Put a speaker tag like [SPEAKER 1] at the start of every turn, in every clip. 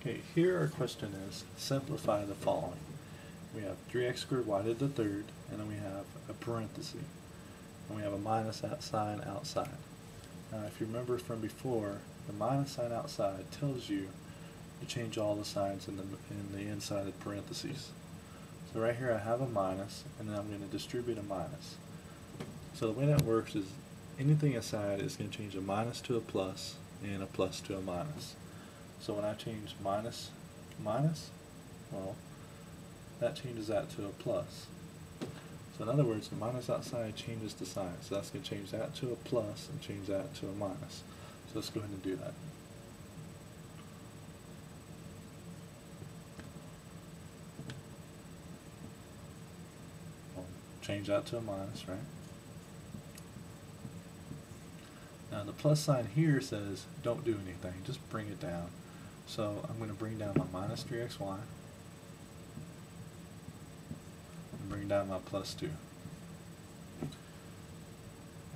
[SPEAKER 1] Okay, here our question is, simplify the following. We have 3x squared y to the third, and then we have a parenthesis. And we have a minus sign outside. Now, if you remember from before, the minus sign outside tells you to change all the signs in the, in the inside of parentheses. So right here I have a minus, and then I'm going to distribute a minus. So the way that works is anything aside is going to change a minus to a plus and a plus to a minus. So when I change minus, minus, well, that changes that to a plus. So in other words, the minus outside changes the sign. So that's going to change that to a plus and change that to a minus. So let's go ahead and do that. Change that to a minus, right? Now the plus sign here says don't do anything, just bring it down. So I'm going to bring down my minus 3xy and bring down my plus 2.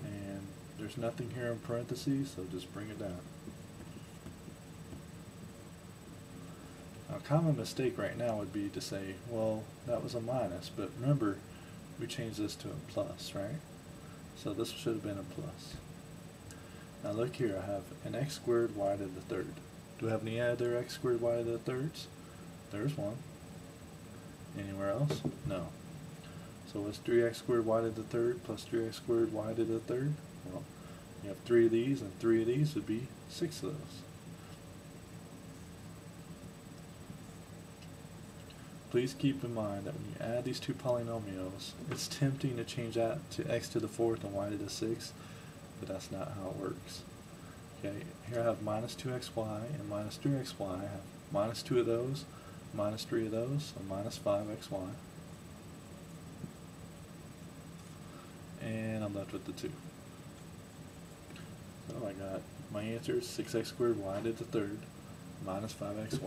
[SPEAKER 1] And there's nothing here in parentheses, so just bring it down. A common mistake right now would be to say, well, that was a minus, but remember, we changed this to a plus, right? So this should have been a plus. Now look here, I have an x squared y to the third. Do we have any other x squared y to the thirds? There's one. Anywhere else? No. So what's 3x squared y to the third plus 3x squared y to the third? Well, you have three of these, and three of these would be six of those. Please keep in mind that when you add these two polynomials, it's tempting to change that to x to the fourth and y to the sixth, but that's not how it works. Okay, here I have minus 2xy and minus 3xy. I have minus 2 of those, minus 3 of those, so minus 5xy. And I'm left with the 2. So I got my answer is 6x squared y to the third minus 5xy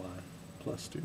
[SPEAKER 1] plus 2.